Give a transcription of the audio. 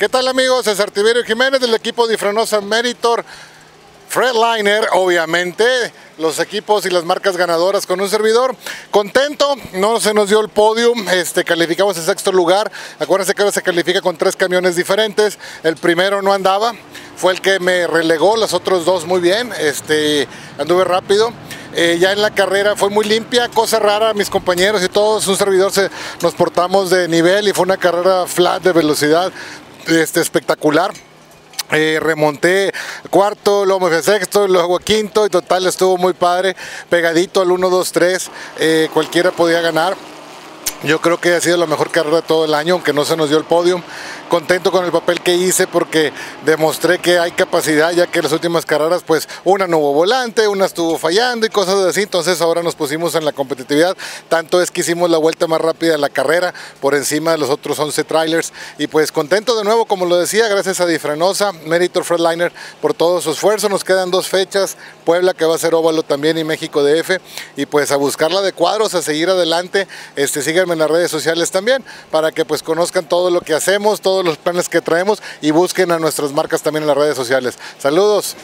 ¿Qué tal amigos? César Tiberio Jiménez del equipo de Frenosa Meritor. Fredliner, obviamente, los equipos y las marcas ganadoras con un servidor. Contento, no se nos dio el podium, este, calificamos en sexto lugar. Acuérdense que ahora se califica con tres camiones diferentes. El primero no andaba, fue el que me relegó, los otros dos muy bien, este, anduve rápido. Eh, ya en la carrera fue muy limpia, cosa rara, mis compañeros y todos, un servidor se, nos portamos de nivel y fue una carrera flat de velocidad este, espectacular. Eh, remonté cuarto, luego me fui sexto, luego quinto y total estuvo muy padre, pegadito al 1, 2, 3, cualquiera podía ganar. Yo creo que ha sido la mejor carrera de todo el año, aunque no se nos dio el podio. Contento con el papel que hice porque demostré que hay capacidad, ya que en las últimas carreras, pues una no hubo volante, una estuvo fallando y cosas así. Entonces ahora nos pusimos en la competitividad. Tanto es que hicimos la vuelta más rápida de la carrera por encima de los otros 11 trailers. Y pues contento de nuevo, como lo decía, gracias a Difrenosa, Meritor Fredliner por todo su esfuerzo. Nos quedan dos fechas, Puebla que va a ser óvalo también y México DF. Y pues a buscarla de cuadros, a seguir adelante. Este, síganme en las redes sociales también para que pues conozcan todo lo que hacemos, los planes que traemos y busquen a nuestras marcas también en las redes sociales. Saludos.